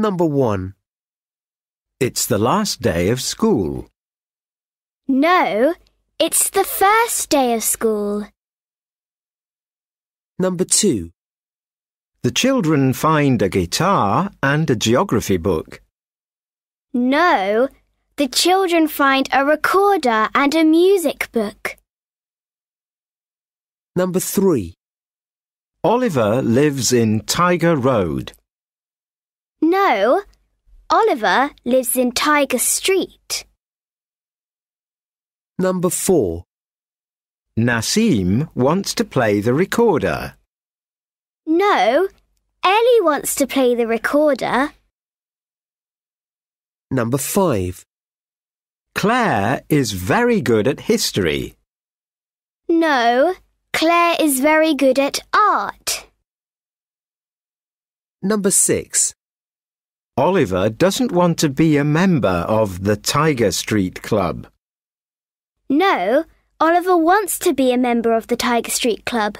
Number 1. It's the last day of school. No, it's the first day of school. Number 2. The children find a guitar and a geography book. No, the children find a recorder and a music book. Number 3. Oliver lives in Tiger Road. No, Oliver lives in Tiger Street. Number 4. Nassim wants to play the recorder. No, Ellie wants to play the recorder. Number 5. Claire is very good at history. No, Claire is very good at art. Number 6. Oliver doesn't want to be a member of the Tiger Street Club. No, Oliver wants to be a member of the Tiger Street Club.